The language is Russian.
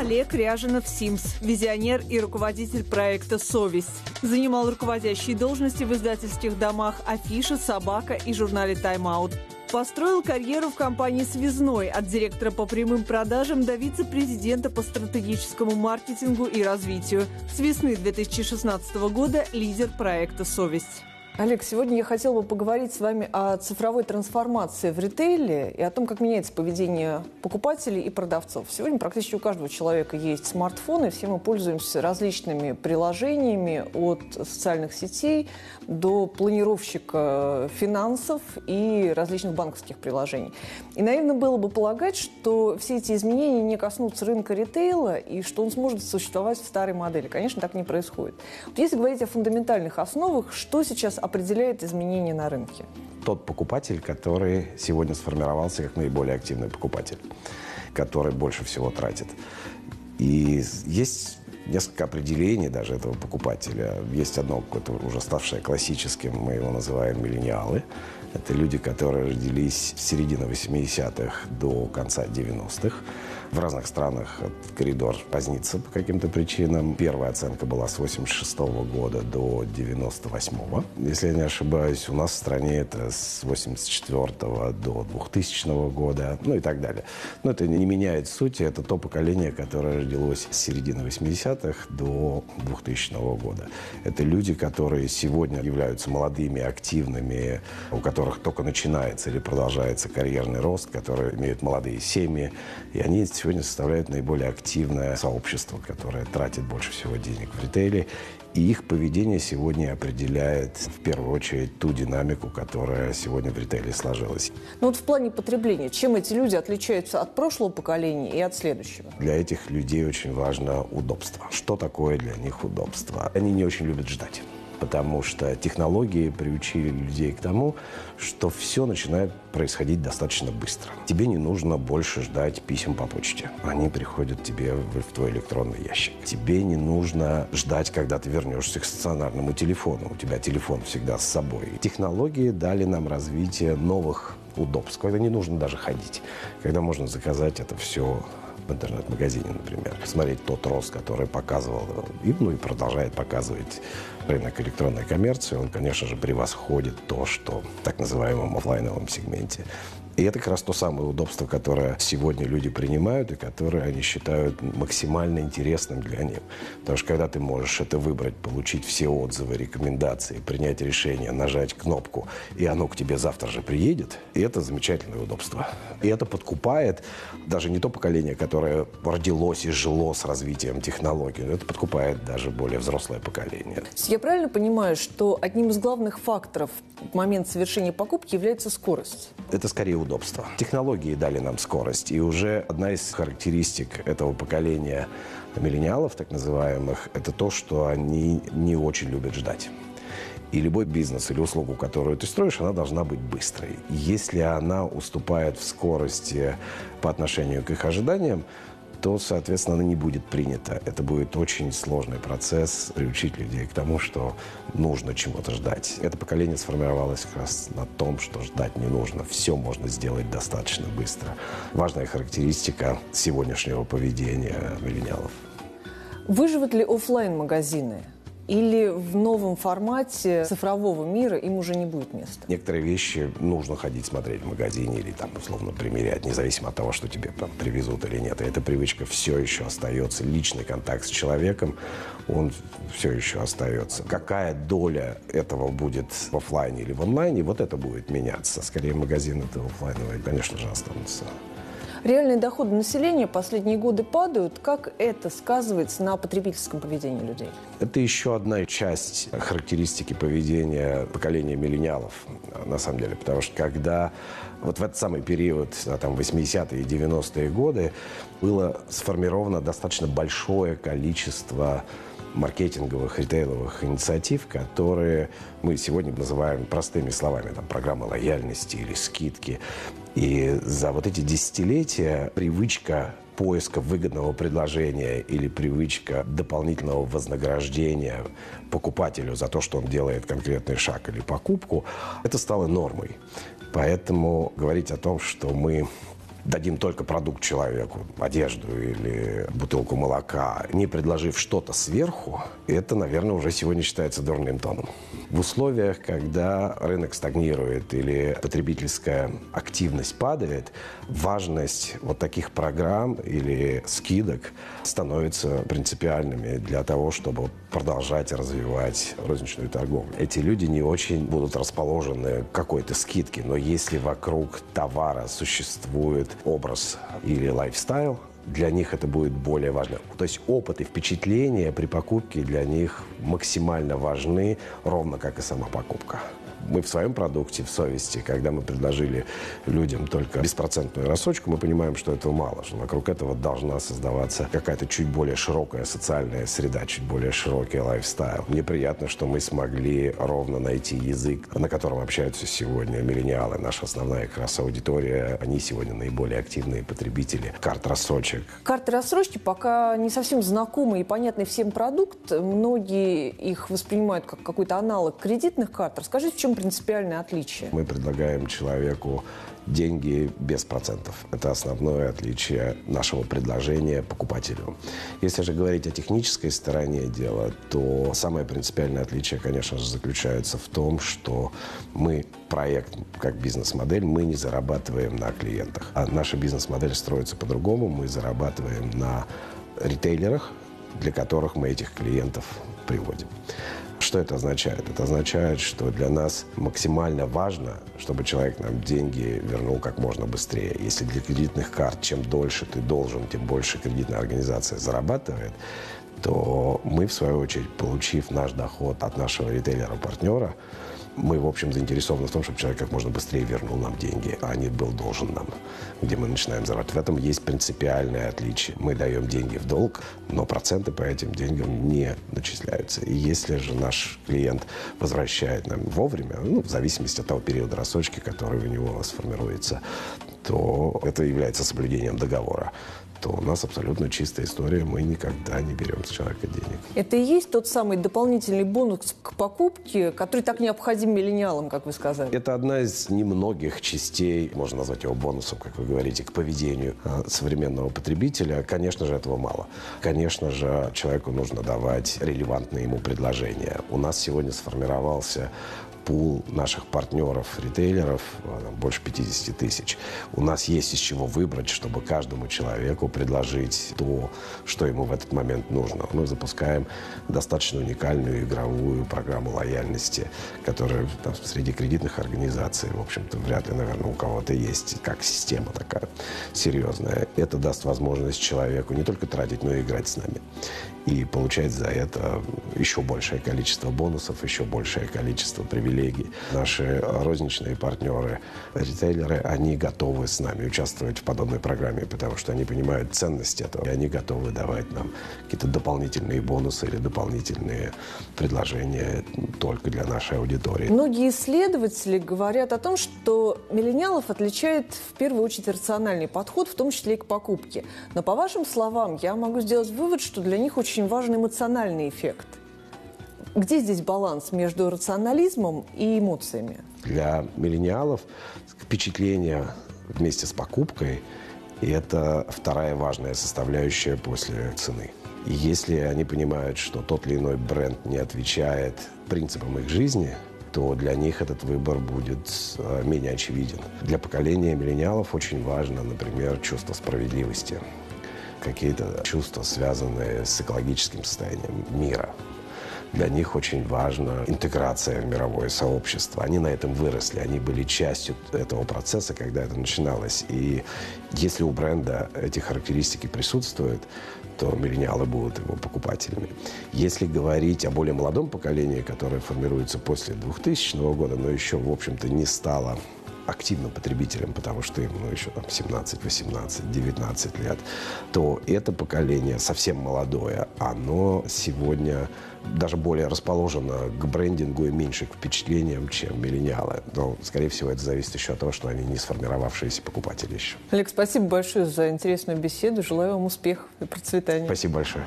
Олег Ряжинов Симс, визионер и руководитель проекта «Совесть». Занимал руководящие должности в издательских домах «Афиша», «Собака» и журнале «Тайм-аут». Построил карьеру в компании «Связной» от директора по прямым продажам до вице-президента по стратегическому маркетингу и развитию. С весны 2016 года лидер проекта «Совесть». Олег, сегодня я хотела бы поговорить с вами о цифровой трансформации в ритейле и о том, как меняется поведение покупателей и продавцов. Сегодня практически у каждого человека есть смартфон, и все мы пользуемся различными приложениями от социальных сетей до планировщика финансов и различных банковских приложений. И наивно было бы полагать, что все эти изменения не коснутся рынка ритейла и что он сможет существовать в старой модели. Конечно, так не происходит. Вот если говорить о фундаментальных основах, что сейчас определяет изменения на рынке? Тот покупатель, который сегодня сформировался как наиболее активный покупатель, который больше всего тратит. И есть несколько определений даже этого покупателя. Есть одно, какое-то уже ставшее классическим, мы его называем миллениалы. Это люди, которые родились в середине 80-х до конца 90-х. В разных странах коридор позднится по каким-то причинам. Первая оценка была с 86 -го года до 98 -го. Если я не ошибаюсь, у нас в стране это с 84 до 2000 года, ну и так далее. Но это не меняет сути. Это то поколение, которое родилось с середины 80-х до 2000 года. Это люди, которые сегодня являются молодыми, активными, у которых только начинается или продолжается карьерный рост, которые имеют молодые семьи, и они сегодня составляют наиболее активное сообщество, которое тратит больше всего денег в ритейле. И их поведение сегодня определяет в первую очередь ту динамику, которая сегодня в ритейле сложилась. Ну вот в плане потребления, чем эти люди отличаются от прошлого поколения и от следующего? Для этих людей очень важно удобство. Что такое для них удобство? Они не очень любят ждать потому что технологии приучили людей к тому, что все начинает происходить достаточно быстро. Тебе не нужно больше ждать писем по почте. Они приходят тебе в, в твой электронный ящик. Тебе не нужно ждать, когда ты вернешься к стационарному телефону. У тебя телефон всегда с собой. Технологии дали нам развитие новых удобств, когда не нужно даже ходить, когда можно заказать это все в интернет-магазине, например. Посмотреть тот рост, который показывал и, ну, и продолжает показывать рынок электронной коммерции, он, конечно же, превосходит то, что в так называемом офлайновом сегменте. И это как раз то самое удобство, которое сегодня люди принимают и которое они считают максимально интересным для них. Потому что когда ты можешь это выбрать, получить все отзывы, рекомендации, принять решение, нажать кнопку, и оно к тебе завтра же приедет, и это замечательное удобство. И это подкупает даже не то поколение, которое родилось и жило с развитием технологий, но это подкупает даже более взрослое поколение. Я правильно понимаю, что одним из главных факторов в момент совершения покупки является скорость? Это скорее удобства. Технологии дали нам скорость, и уже одна из характеристик этого поколения миллениалов, так называемых, это то, что они не очень любят ждать. И любой бизнес или услугу, которую ты строишь, она должна быть быстрой. Если она уступает в скорости по отношению к их ожиданиям, то, соответственно, она не будет принята. Это будет очень сложный процесс приучить людей к тому, что нужно чего-то ждать. Это поколение сформировалось как раз на том, что ждать не нужно. Все можно сделать достаточно быстро. Важная характеристика сегодняшнего поведения миллениалов. Выживут ли офлайн магазины или в новом формате цифрового мира им уже не будет места? Некоторые вещи нужно ходить смотреть в магазине или там условно примерять, независимо от того, что тебе там привезут или нет. И эта привычка все еще остается. Личный контакт с человеком, он все еще остается. Какая доля этого будет в офлайне или в онлайне, вот это будет меняться. Скорее магазины это офлайновые, конечно же, останутся. Реальные доходы населения последние годы падают. Как это сказывается на потребительском поведении людей? Это еще одна часть характеристики поведения поколения миллениалов, на самом деле. Потому что когда вот в этот самый период, там, 80-е и 90-е годы, было сформировано достаточно большое количество маркетинговых, ритейловых инициатив, которые мы сегодня называем простыми словами, там, программы лояльности или скидки. И за вот эти десятилетия привычка поиска выгодного предложения или привычка дополнительного вознаграждения покупателю за то, что он делает конкретный шаг или покупку, это стало нормой. Поэтому говорить о том, что мы дадим только продукт человеку, одежду или бутылку молока, не предложив что-то сверху, это, наверное, уже сегодня считается дурным тоном. В условиях, когда рынок стагнирует или потребительская активность падает, важность вот таких программ или скидок становится принципиальными для того, чтобы продолжать развивать розничную торговлю. Эти люди не очень будут расположены к какой-то скидке, но если вокруг товара существует образ или лайфстайл, для них это будет более важно. То есть опыт и впечатления при покупке для них максимально важны, ровно как и сама покупка мы в своем продукте, в совести, когда мы предложили людям только беспроцентную рассрочку, мы понимаем, что этого мало, что вокруг этого должна создаваться какая-то чуть более широкая социальная среда, чуть более широкий лайфстайл. Мне приятно, что мы смогли ровно найти язык, на котором общаются сегодня миллениалы. Наша основная как раз аудитория, они сегодня наиболее активные потребители карт рассрочек. Карты рассрочки пока не совсем знакомый и понятный всем продукт. Многие их воспринимают как какой-то аналог кредитных карт. Расскажите, в чем принципиальное отличие? Мы предлагаем человеку деньги без процентов. Это основное отличие нашего предложения покупателю. Если же говорить о технической стороне дела, то самое принципиальное отличие, конечно же, заключается в том, что мы проект как бизнес-модель, мы не зарабатываем на клиентах. А наша бизнес-модель строится по-другому. Мы зарабатываем на ритейлерах, для которых мы этих клиентов приводим. Что это означает? Это означает, что для нас максимально важно, чтобы человек нам деньги вернул как можно быстрее. Если для кредитных карт чем дольше ты должен, тем больше кредитная организация зарабатывает, то мы, в свою очередь, получив наш доход от нашего ритейлера-партнера, мы, в общем, заинтересованы в том, чтобы человек как можно быстрее вернул нам деньги, а не был должен нам, где мы начинаем зарабатывать. В этом есть принципиальное отличие. Мы даем деньги в долг, но проценты по этим деньгам не начисляются. И если же наш клиент возвращает нам вовремя, ну, в зависимости от того периода рассрочки, который у него сформируется, то это является соблюдением договора то у нас абсолютно чистая история. Мы никогда не берем с человека денег. Это и есть тот самый дополнительный бонус к покупке, который так необходим миллениалам, как вы сказали? Это одна из немногих частей, можно назвать его бонусом, как вы говорите, к поведению а, современного потребителя. Конечно же, этого мало. Конечно же, человеку нужно давать релевантные ему предложения. У нас сегодня сформировался пул наших партнеров, ритейлеров, э, больше 50 тысяч. У нас есть из чего выбрать, чтобы каждому человеку предложить то, что ему в этот момент нужно. Мы запускаем достаточно уникальную игровую программу лояльности, которая там, среди кредитных организаций, в общем-то, вряд ли, наверное, у кого-то есть, как система такая серьезная. Это даст возможность человеку не только тратить, но и играть с нами. И получать за это еще большее количество бонусов, еще большее количество привилегий привилегий. Наши розничные партнеры, ритейлеры, они готовы с нами участвовать в подобной программе, потому что они понимают ценность этого, и они готовы давать нам какие-то дополнительные бонусы или дополнительные предложения только для нашей аудитории. Многие исследователи говорят о том, что миллениалов отличает в первую очередь рациональный подход, в том числе и к покупке. Но по вашим словам, я могу сделать вывод, что для них очень важен эмоциональный эффект. Где здесь баланс между рационализмом и эмоциями? Для миллениалов впечатление вместе с покупкой – это вторая важная составляющая после цены. И если они понимают, что тот или иной бренд не отвечает принципам их жизни, то для них этот выбор будет э, менее очевиден. Для поколения миллениалов очень важно, например, чувство справедливости, какие-то чувства, связанные с экологическим состоянием мира. Для них очень важна интеграция в мировое сообщество. Они на этом выросли, они были частью этого процесса, когда это начиналось. И если у бренда эти характеристики присутствуют, то миллениалы будут его покупателями. Если говорить о более молодом поколении, которое формируется после 2000 года, но еще, в общем-то, не стало активным потребителем, потому что им ну, еще там 17, 18, 19 лет, то это поколение совсем молодое, оно сегодня даже более расположено к брендингу и меньше к впечатлениям, чем миллениалы. Но, скорее всего, это зависит еще от того, что они не сформировавшиеся покупатели еще. Олег, спасибо большое за интересную беседу. Желаю вам успехов и процветания. Спасибо большое.